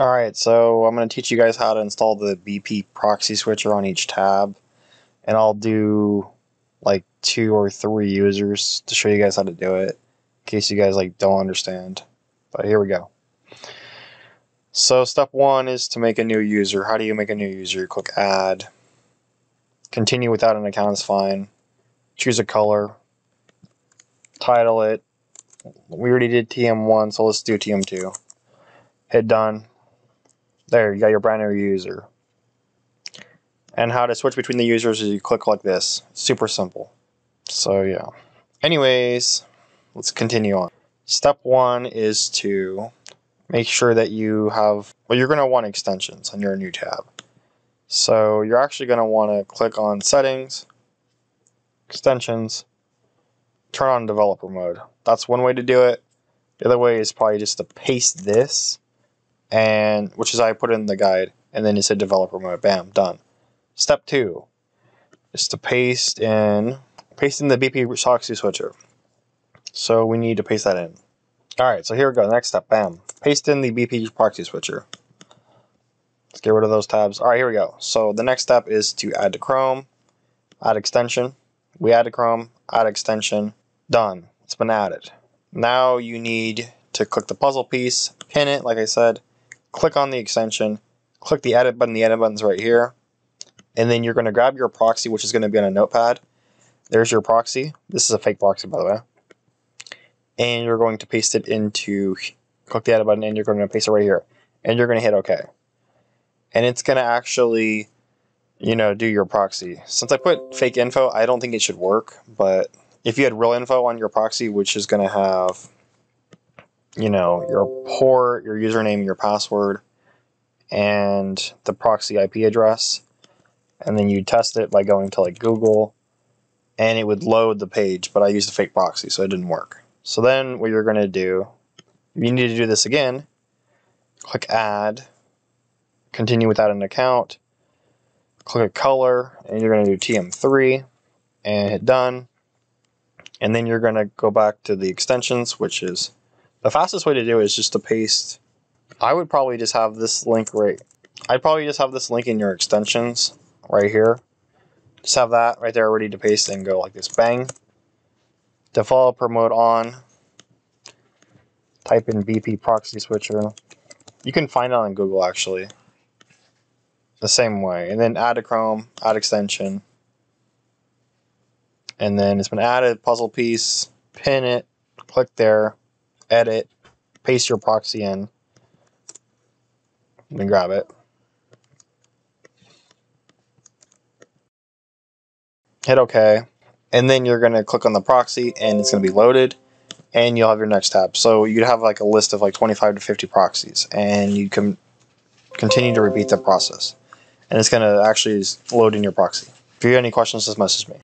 Alright, so I'm going to teach you guys how to install the BP proxy switcher on each tab. And I'll do like two or three users to show you guys how to do it. In case you guys like don't understand. But here we go. So step one is to make a new user. How do you make a new user? Click add. Continue without an account is fine. Choose a color. Title it. We already did TM1, so let's do TM2. Hit done there, you got your brand new user. And how to switch between the users is you click like this. Super simple. So yeah. Anyways, let's continue on. Step one is to make sure that you have, well, you're going to want extensions on your new tab. So you're actually going to want to click on settings, extensions, turn on developer mode. That's one way to do it. The other way is probably just to paste this and which is I put in the guide, and then it said developer mode. Bam, done. Step two is to paste in paste in the BP proxy switcher. So we need to paste that in. All right, so here we go. Next step, bam, paste in the BP proxy switcher. Let's get rid of those tabs. All right, here we go. So the next step is to add to Chrome, add extension. We add to Chrome, add extension. Done. It's been added. Now you need to click the puzzle piece, pin it, like I said, click on the extension, click the edit button. The edit button's right here. And then you're going to grab your proxy, which is going to be on a notepad. There's your proxy. This is a fake proxy, by the way. And you're going to paste it into, click the edit button, and you're going to paste it right here. And you're going to hit OK. And it's going to actually, you know, do your proxy. Since I put fake info, I don't think it should work. But if you had real info on your proxy, which is going to have you know, your port, your username, your password, and the proxy IP address. And then you test it by going to like Google and it would load the page, but I used a fake proxy, so it didn't work. So then what you're going to do, you need to do this again, click add, continue without an account, click a color, and you're going to do TM3 and hit done. And then you're going to go back to the extensions, which is the fastest way to do it is just to paste. I would probably just have this link right. I'd probably just have this link in your extensions right here. Just have that right there ready to paste and go like this. Bang. Developer mode on. Type in BP proxy switcher. You can find it on Google actually. The same way. And then add a Chrome, add extension. And then it's been added, puzzle piece, pin it, click there edit, paste your proxy in, and grab it. Hit OK. And then you're going to click on the proxy and it's going to be loaded and you'll have your next tab. So you'd have like a list of like 25 to 50 proxies and you can continue to repeat the process. And it's going to actually load in your proxy. If you have any questions, just message me.